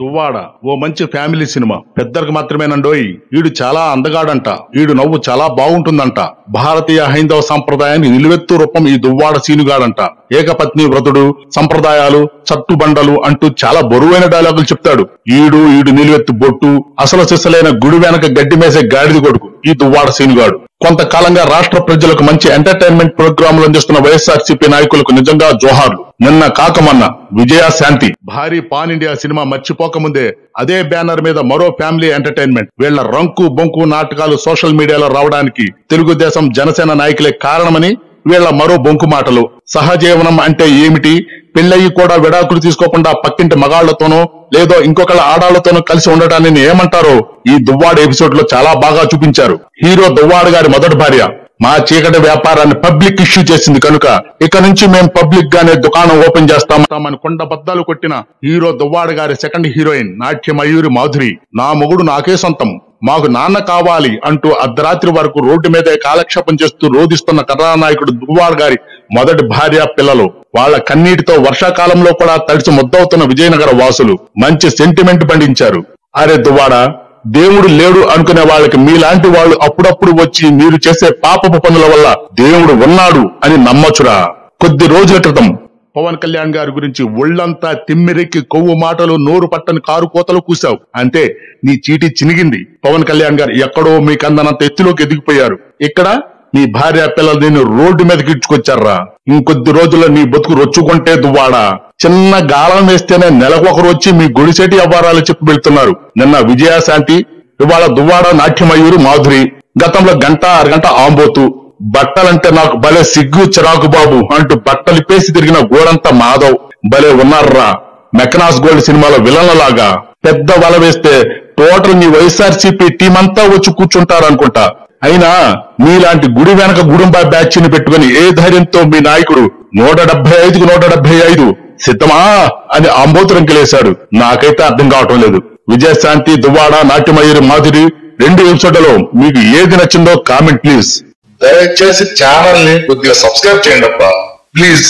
దువ్వాడ ఓ మంచి family cinema. పెద్దలకు మాత్రమేనండోయ్ వీడు చాలా అందగాడంట. వీడు నవ్వు చాలా బాగుంటుందంట. భారతీయ హైందవ సంప్రదాయాన్ని నిలువెత్తు రూపం ఈ దువ్వాడ సీనుగాడంట. ఏకపత్ని వ్రతుడు సంప్రదాయాలు చట్టు బండలు అంటూ చాలా బరువైన డైలాగులు చెప్తాడు. ఈడు ఈడు నిలువెత్తు బొట్టు అసలు సిసలైన గుడి వెనక గడ్డి మేసే గాడిది కొడుకు ఈ దువ్వాడ సీనుగాడు. కొంతకాలంగా రాష్ట్ర ప్రజలకు మంచి ఎంటర్టైన్మెంట్ ప్రోగ్రాంలు అందిస్తున్న వైఎస్ఆర్సీపీ నాయకులకు నిజంగా జోహార్లు. నిన్న కాకమన్న విజయ శాంతి భారీ పాన్ ఇండియా సినిమా మర్చిపోకముందే అదే బ్యానర్ మీద మరో ఫ్యామిలీ ఎంటర్టైన్మెంట్ వీళ్ళ రంకు బొంకు నాటకాలు సోషల్ మీడియాలో రావడానికి తెలుగుదేశం జనసేన నాయకులే కారణమని వీళ్ళ మరో బొంకు మాటలు. సహజీవనం అంటే ఏమిటి? పెళ్ళయి కూడా విడాకులు తీసుకోకుండా పక్కింటి మగాళ్ళతోనో లేదో ఇంకొకళ్ళ ఆడాళ్ళతోనో కలిసి ఉండటాన్ని ఏమంటారో? ఈ దువ్వాడు ఎపిసోడ్లో చాలా బాగా చూపించారు. హీరో దువ్వాడు గారి మొదటి భార్య. మా చీకటి వ్యాపారాన్ని పబ్లిక్ ఇష్యూ చేసింది కనుక ఇక నుంచి మేము పబ్లిక్ గానే దుకాణం ఓపెన్ చేస్తామని కొండ బద్దాలు కొట్టిన హీరో దువ్వాడ గారి సెకండ్ హీరోయిన్ నాట్య మయూరి మాధురి. నా మొగుడు నాకే సొంతం. మాకు నాన్న కావాలి అంటూ అర్ధరాత్రి వరకు రోడ్డు మీద కాలక్షేపం చేస్తూ రోధిస్తున్న కథానాయకుడు దువ్వాడ గారి మొదటి భార్య పిల్లలు. వాళ్ళ కన్నీటితో వర్షాకాలంలో కూడా తడిచి ముద్దవుతున్న విజయనగర వాసులు మంచి సెంటిమెంట్ పండించారు. అరే దువ్వాడ దేవుడు లేడు అనుకునే వాళ్ళకి మీలాంటి వాళ్ళు అప్పుడప్పుడు వచ్చి మీరు చేసే పాపపు పనుల వల్ల దేవుడు ఉన్నాడు అని నమ్మొచ్చురా. కొద్ది రోజుల క్రితం పవన్ కళ్యాణ్ గారి గురించి ఒళ్ళంతా తిమ్మిరెక్కి కొవ్వు మాటలు నోరు పట్టని కారు కోతలు కూశావు. అంటే నీ చీటి చినిగింది. పవన్ కళ్యాణ్ గారు ఎక్కడో మీ కందనంత ఎత్తులోకి ఎదిగిపోయారు. ఇక్కడ నీ భార్య పిల్లలు నేను రోడ్డు మీదకి ఇడ్చుకొచ్చారా ఇంకొద్ది రోజుల్లో నీ బతుకు రొచ్చుకుంటే దువ్వాడా? చిన్న గాలం వేస్తేనే నెలకొకరు వచ్చి మీ గుడిసెటి అవ్వారాలు చెప్పి వెళ్తున్నారు. నిన్న విజయశాంతి ఇవాళ దువ్వాడ నాట్యమయూరు మాధురి. గతంలో గంట అరగంట ఆంబోతు. బట్టలంటే నాకు భలే సిగ్గు చిరాకు బాబు అంటూ బట్టలిప్పేసి తిరిగిన గోడంతా మాధవ్. భలే ఉన్నారా మెకనాస్ గోల్డ్ సినిమాలో విలన్లలాగా. పెద్ద వల వేస్తే టోటల్ నీ వైఎస్ఆర్సీపీ టీం అంతా వచ్చి కూర్చుంటారనుకుంటా. అయినా మీలాంటి గుడి వెనక గుడుంబా బ్యాచ్ని పెట్టుకుని ఏ ధైర్యంతో మీ నాయకుడు నూట డెబ్బై ఐదుకు నూట డెబ్బై ఐదు సిద్ధమా అని అంబోతురంకిలేశాడు నాకైతే అర్థం కావటం లేదు. విజయశాంతి దువ్వాడ నాట్యమయూరి మాధురి రెండు ఎపిసోడ్లలో మీకు ఏది నచ్చిందో కామెంట్ ప్లీజ్. దయచేసి ఛానల్ని కొద్దిగా సబ్స్క్రైబ్ చేయండి అప్ప ప్లీజ్.